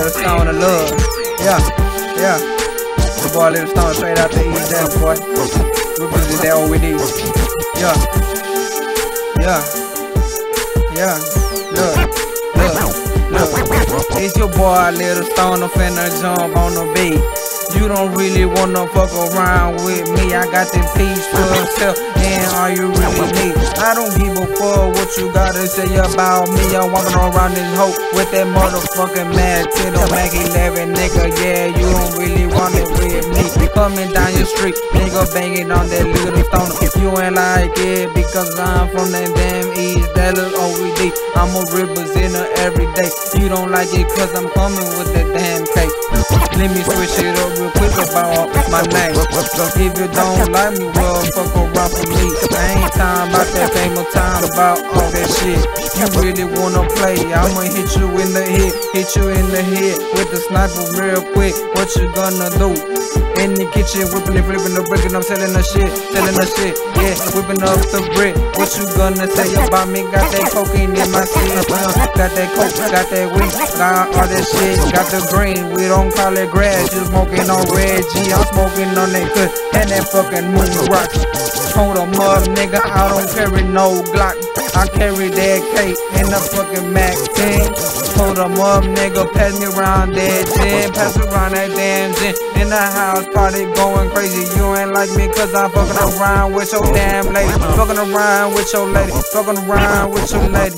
Little Stone of Love. Yeah, yeah. The boy Little Stone straight out the East Dallas, boy. Represent that OVD. Yeah, yeah, yeah. Look, look, look. It's your boy Little Stone, I'm finna jump on the beat. You don't really wanna fuck around with me. I got the peace for and are you really me? I don't give a fuck what you gotta say about me. I'm walking around this hoe with that motherfucking mad tittle Mac 11, nigga. Yeah, you don't really want it with me. Coming down your street, nigga banging on that little stone. You ain't like it because I'm from that damn East Dallas OVD. I'm a representer every day. You don't like it cause I'm coming with that damn cake. Let me switch it up real quick about my name. If you don't like me, fuck around for me. I ain't time about that famous time about all that shit. You really wanna play? I'ma hit you in the head, hit you in the head with the sniper real quick. What you gonna do? In the kitchen, whipping and flipping the brick, and I'm selling the shit, selling the shit, yeah, whipping up the brick. What you gonna say about me? Got that cocaine in my system, got that coke, got that weed, got all that shit, got the green. We don't call it grass, you smoking on red G, I'm smoking on that good, and that fucking moon rock. Hold them up, nigga, I don't carry no Glock. I carry that cake in the fucking Mac 10. Hold them up, nigga, pass me around that gin, pass around that damn gin. In the house party going crazy, you ain't like me cause I'm fucking around with your damn lady. Fucking around with your lady, fucking around with your lady.